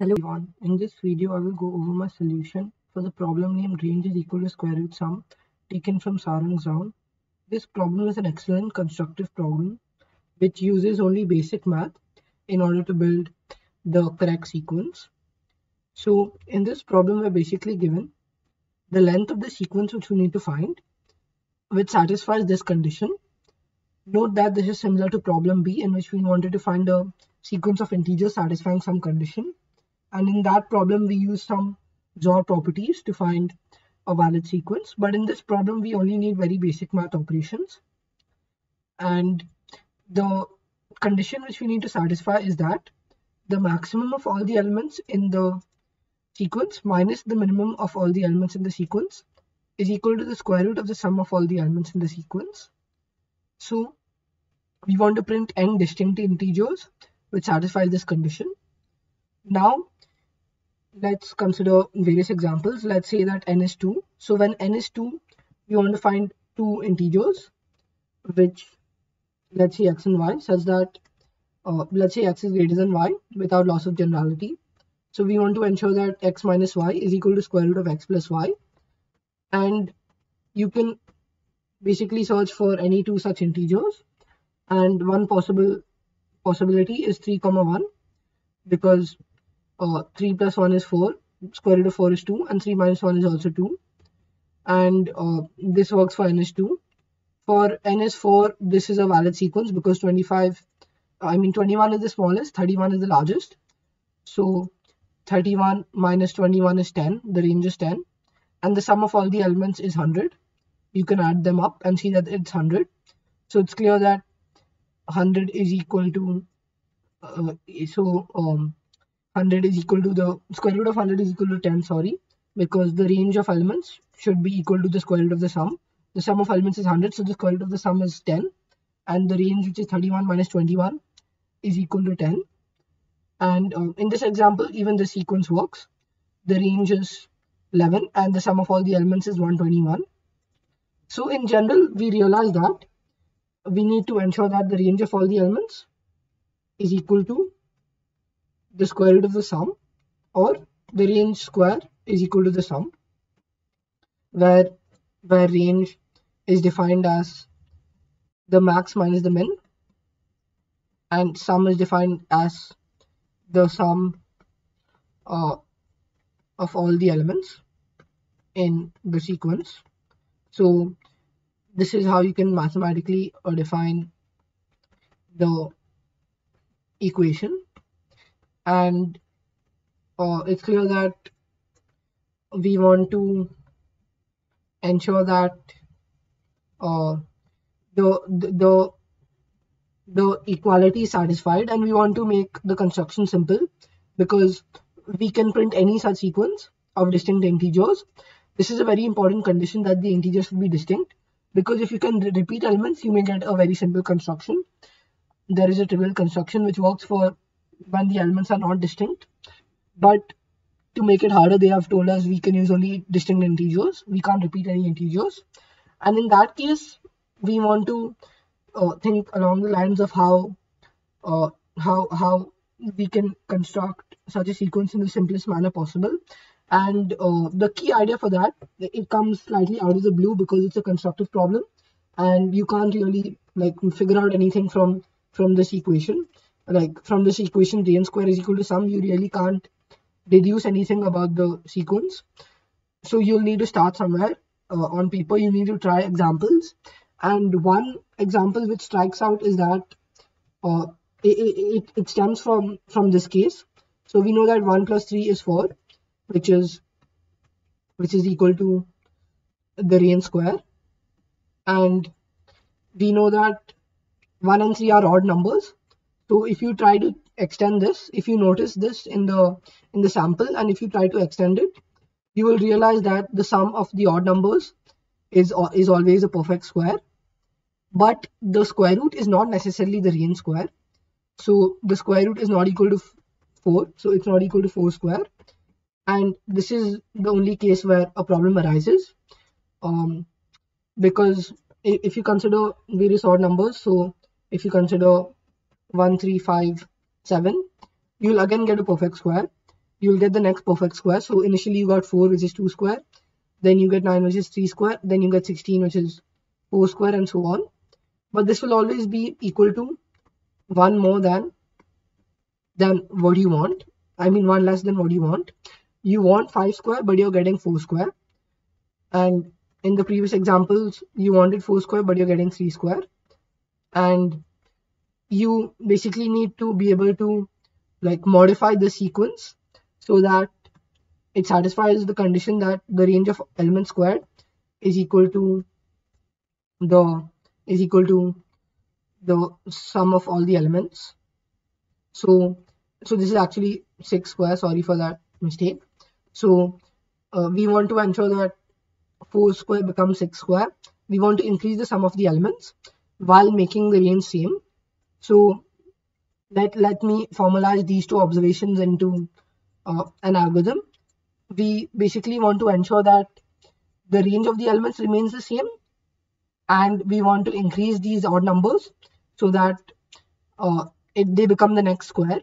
Hello everyone, in this video I will go over my solution for the problem named range is equal to square root sum taken from Sarang's round. This problem is an excellent constructive problem which uses only basic math in order to build the correct sequence. So in this problem we're basically given the length of the sequence which we need to find which satisfies this condition. Note that this is similar to problem B in which we wanted to find a sequence of integers satisfying some condition and in that problem we use some XOR properties to find a valid sequence but in this problem we only need very basic math operations and the condition which we need to satisfy is that the maximum of all the elements in the sequence minus the minimum of all the elements in the sequence is equal to the square root of the sum of all the elements in the sequence. So we want to print n distinct integers which satisfy this condition. Now let's consider various examples. Let's say that n is 2. So when n is 2, we want to find two integers, which let's say x and y, such that uh, let's say x is greater than y without loss of generality. So we want to ensure that x minus y is equal to square root of x plus y. And you can basically search for any two such integers. And one possible possibility is 3 comma 1 because uh, 3 plus 1 is 4, square root of 4 is 2, and 3 minus 1 is also 2. And uh, this works for n is 2. For n is 4, this is a valid sequence because 25, I mean 21 is the smallest, 31 is the largest. So 31 minus 21 is 10, the range is 10. And the sum of all the elements is 100. You can add them up and see that it's 100. So it's clear that 100 is equal to, uh, so um, 100 is equal to the square root of 100 is equal to 10 sorry because the range of elements should be equal to the square root of the sum. The sum of elements is 100 so the square root of the sum is 10 and the range which is 31 minus 21 is equal to 10 and um, in this example even the sequence works. The range is 11 and the sum of all the elements is 121 so in general we realize that we need to ensure that the range of all the elements is equal to the square root of the sum or the range square is equal to the sum where where range is defined as the max minus the min and sum is defined as the sum uh, of all the elements in the sequence. So this is how you can mathematically uh, define the equation and uh, it's clear that we want to ensure that uh, the, the the equality is satisfied and we want to make the construction simple because we can print any such sequence of distinct integers. This is a very important condition that the integers should be distinct because if you can repeat elements you may get a very simple construction. There is a trivial construction which works for when the elements are not distinct. But to make it harder, they have told us we can use only distinct integers. We can't repeat any integers. And in that case, we want to uh, think along the lines of how uh, how how we can construct such a sequence in the simplest manner possible. And uh, the key idea for that, it comes slightly out of the blue because it's a constructive problem, and you can't really like figure out anything from from this equation like from this equation n square is equal to sum you really can't deduce anything about the sequence. So you'll need to start somewhere uh, on paper. You need to try examples. And one example which strikes out is that uh, it, it, it stems from from this case. So we know that 1 plus 3 is 4 which is which is equal to the range square. And we know that 1 and 3 are odd numbers so if you try to extend this, if you notice this in the in the sample and if you try to extend it, you will realize that the sum of the odd numbers is, is always a perfect square. But the square root is not necessarily the range square. So the square root is not equal to 4. So it's not equal to 4 square. And this is the only case where a problem arises. Um, because if you consider various odd numbers, so if you consider 1, 3, 5, 7, you'll again get a perfect square. you'll get the next perfect square. So initially you got 4 which is 2 square, then you get 9 which is 3 square, then you get 16 which is 4 square and so on. But this will always be equal to 1 more than than what you want. I mean 1 less than what you want. You want 5 square but you're getting 4 square. And in the previous examples you wanted 4 square but you're getting 3 square. And you basically need to be able to like modify the sequence so that it satisfies the condition that the range of elements squared is equal to the is equal to the sum of all the elements. So so this is actually 6 square. Sorry for that mistake. So uh, we want to ensure that 4 square becomes 6 square. We want to increase the sum of the elements while making the range same so let, let me formalize these two observations into uh, an algorithm. We basically want to ensure that the range of the elements remains the same and we want to increase these odd numbers so that uh, it, they become the next square.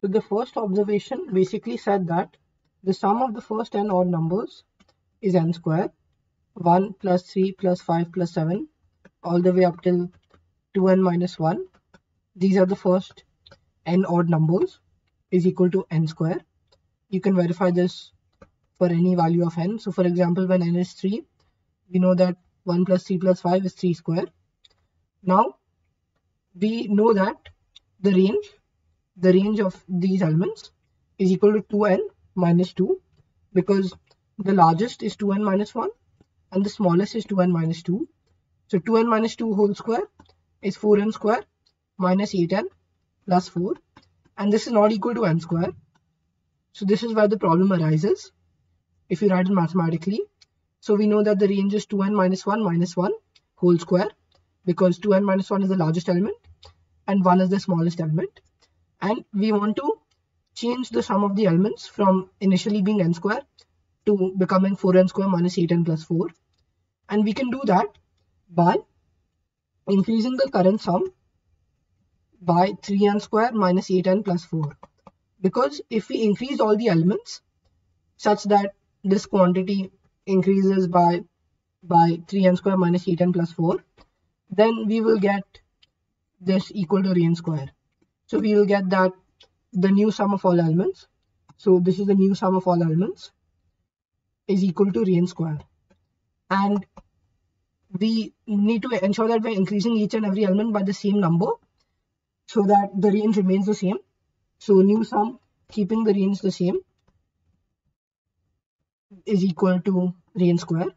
So the first observation basically said that the sum of the first n odd numbers is n square 1 plus 3 plus 5 plus 7 all the way up till 2n minus 1 these are the first n odd numbers is equal to n square. You can verify this for any value of n. So for example, when n is 3, we know that 1 plus 3 plus 5 is 3 square. Now, we know that the range, the range of these elements is equal to 2n minus 2 because the largest is 2n minus 1 and the smallest is 2n minus 2. So 2n minus 2 whole square is 4n square minus 8n plus 4 and this is not equal to n square. So this is where the problem arises if you write it mathematically. So we know that the range is 2n minus 1 minus 1 whole square because 2n minus 1 is the largest element and 1 is the smallest element. And we want to change the sum of the elements from initially being n square to becoming 4n square minus 8n plus 4. And we can do that by increasing the current sum by 3n square minus 8n plus 4 because if we increase all the elements such that this quantity increases by by 3n square minus 8n plus 4 then we will get this equal to n square. So we will get that the new sum of all elements. So this is the new sum of all elements is equal to n square. And we need to ensure that we're increasing each and every element by the same number so that the range remains the same. So new sum keeping the range the same is equal to range square.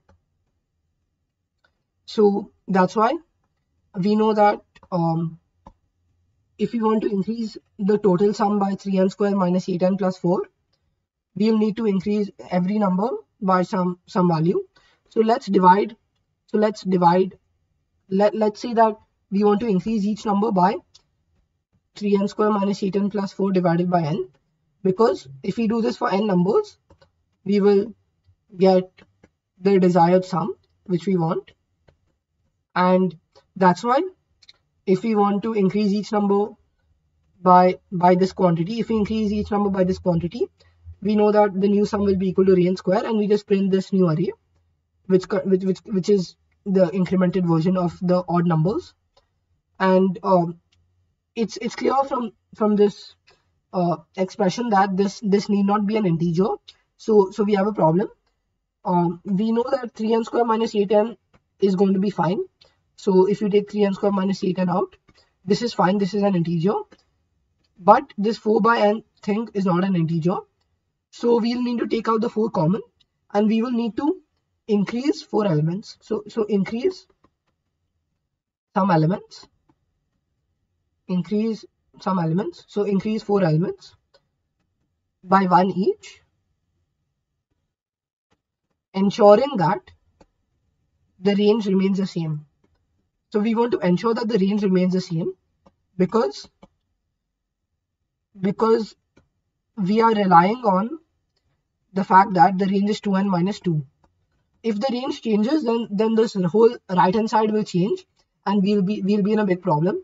So that's why we know that um, if we want to increase the total sum by 3n square minus 8n plus 4, we'll need to increase every number by some some value. So let's divide. So let's divide. Let, let's say that we want to increase each number by 3n square minus 8n plus 4 divided by n. Because if we do this for n numbers we will get the desired sum which we want. And that's why if we want to increase each number by by this quantity if we increase each number by this quantity we know that the new sum will be equal to n square and we just print this new array which which which, which is the incremented version of the odd numbers. And um, it's it's clear from from this uh, expression that this this need not be an integer. So so we have a problem. Um, we know that 3n square minus 8n is going to be fine. So if you take 3n square minus 8n out, this is fine. This is an integer. But this 4 by n thing is not an integer. So we'll need to take out the 4 common and we will need to increase 4 elements. So, so increase some elements increase some elements. So increase four elements by one each, ensuring that the range remains the same. So we want to ensure that the range remains the same because because we are relying on the fact that the range is 2n minus 2. If the range changes, then then this whole right hand side will change and we'll be we'll be in a big problem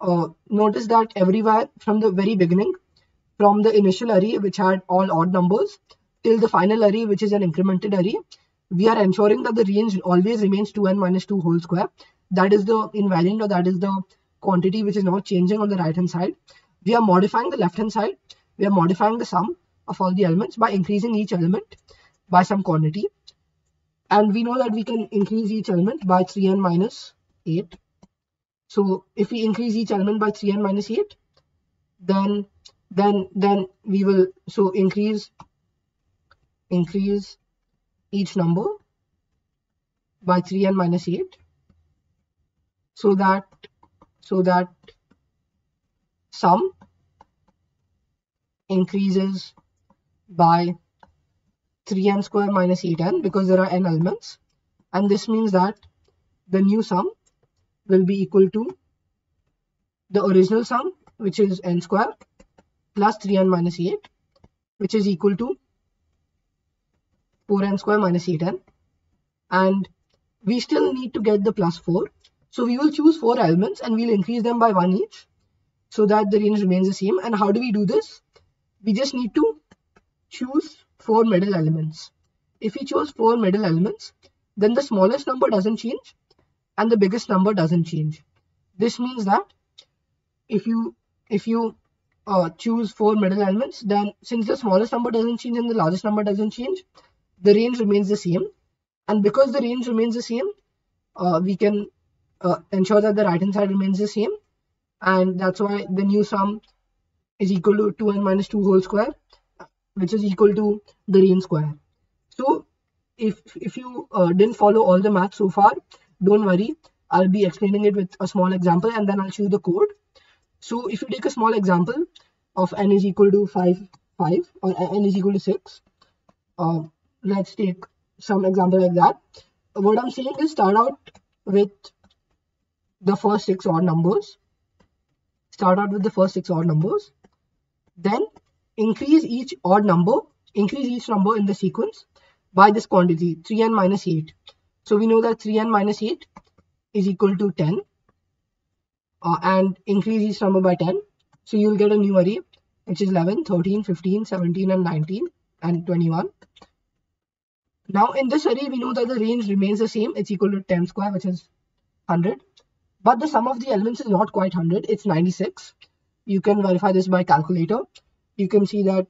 uh, notice that everywhere from the very beginning from the initial array which had all odd numbers till the final array which is an incremented array we are ensuring that the range always remains 2n minus 2 whole square. That is the invariant or that is the quantity which is not changing on the right hand side. We are modifying the left hand side. We are modifying the sum of all the elements by increasing each element by some quantity. And we know that we can increase each element by 3n minus 8 so if we increase each element by 3n minus 8 then then then we will so increase increase each number by 3n minus 8 so that so that sum increases by 3n square minus 8n because there are n elements. And this means that the new sum will be equal to the original sum which is n square plus 3n minus 8 which is equal to 4n square minus 8n and we still need to get the plus 4 so we will choose four elements and we'll increase them by one each so that the range remains the same. And how do we do this? We just need to choose four middle elements. If we choose four middle elements then the smallest number doesn't change and the biggest number doesn't change. This means that if you if you uh, choose four middle elements then since the smallest number doesn't change and the largest number doesn't change the range remains the same. And because the range remains the same uh, we can uh, ensure that the right hand side remains the same. And that's why the new sum is equal to 2n minus 2 whole square which is equal to the range square. So if if you uh, didn't follow all the math so far don't worry i'll be explaining it with a small example and then i'll show you the code. So if you take a small example of n is equal to 5 5 or n is equal to 6 uh, let's take some example like that. What i'm saying is start out with the first six odd numbers. Start out with the first six odd numbers. Then increase each odd number increase each number in the sequence by this quantity 3n minus 8 so we know that 3n minus 8 is equal to 10 uh, and increase each number by 10 so you'll get a new array which is 11 13 15 17 and 19 and 21 now in this array we know that the range remains the same. It's equal to 10 square which is 100 but the sum of the elements is not quite 100 it's 96 you can verify this by calculator. You can see that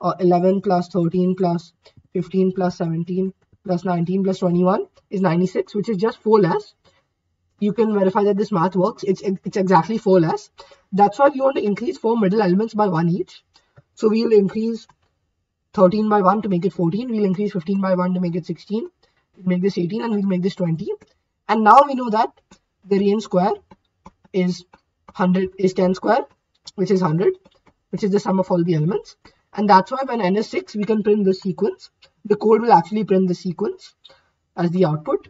uh, 11 plus 13 plus 15 plus 17 plus 19 plus 21 is 96 which is just 4 less. You can verify that this math works. It's it's exactly 4 less. That's why we want to increase four middle elements by one each. So we'll increase 13 by 1 to make it 14 we'll increase 15 by 1 to make it 16 We'll make this 18 and we'll make this 20 and now we know that the range square is 100 is 10 square which is 100 which is the sum of all the elements. And that's why when n is 6 we can print this sequence the code will actually print the sequence as the output.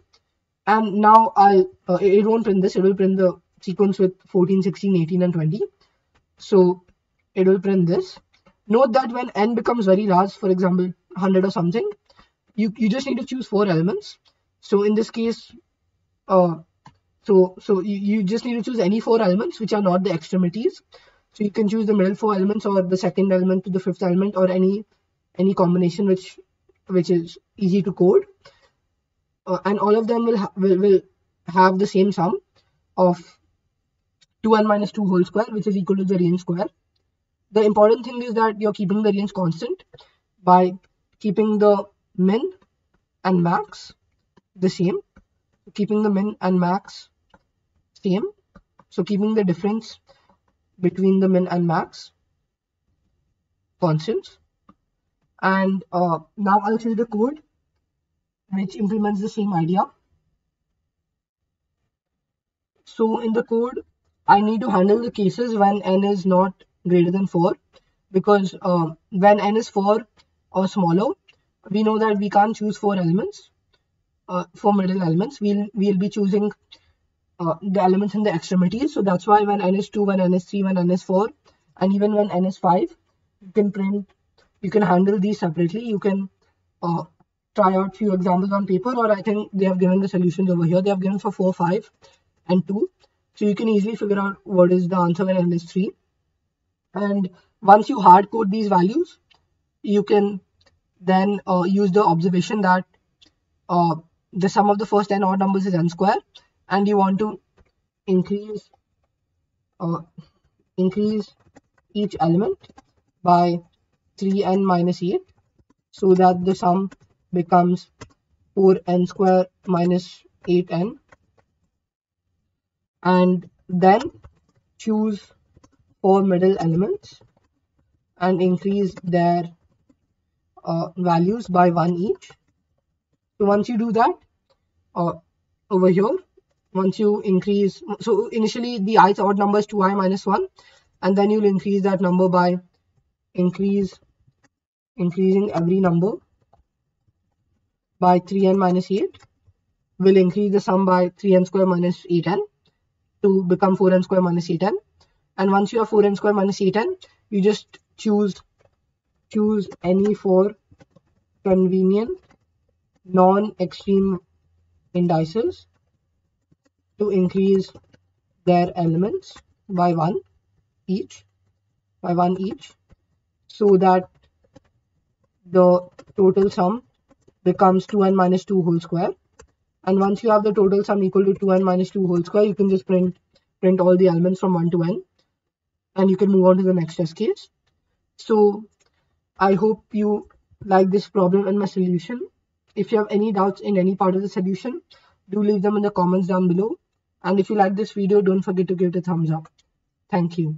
And now I'll uh, it won't print this it will print the sequence with 14 16 18 and 20 so it will print this. Note that when n becomes very large for example 100 or something you you just need to choose four elements. So in this case uh so so you, you just need to choose any four elements which are not the extremities. So you can choose the middle four elements or the second element to the fifth element or any any combination which which is easy to code. Uh, and all of them will, ha will will have the same sum of 2n minus 2 whole square which is equal to the range square. The important thing is that you're keeping the range constant by keeping the min and max the same. Keeping the min and max same. So keeping the difference between the min and max constants and uh, now I'll show you the code which implements the same idea. So in the code I need to handle the cases when n is not greater than 4 because uh, when n is 4 or smaller we know that we can't choose four elements uh, for middle elements. We'll we'll be choosing uh, the elements in the extremities. So that's why when n is 2 when n is 3 when n is 4 and even when n is 5 you can print you can handle these separately. You can uh, try out few examples on paper or i think they have given the solutions over here. They have given for 4 5 and 2 so you can easily figure out what is the answer when n is 3 and once you hard code these values you can then uh, use the observation that uh, the sum of the first n odd numbers is n square and you want to increase uh, increase each element by 3n minus 8 so that the sum becomes 4n square minus 8n and then choose four middle elements and increase their uh, values by one each. So once you do that uh, over here once you increase so initially the ith odd number is 2i minus 1 and then you'll increase that number by increase increasing every number by 3n minus 8 will increase the sum by 3n square minus 8n to become 4n square minus 8n and once you have 4n square minus 8n you just choose choose any four convenient non-extreme indices to increase their elements by one each by one each so that the total sum becomes 2n minus 2 whole square. And once you have the total sum equal to 2n minus 2 whole square you can just print print all the elements from 1 to n. And you can move on to the next test case. So i hope you like this problem and my solution. If you have any doubts in any part of the solution do leave them in the comments down below. And if you like this video don't forget to give it a thumbs up. Thank you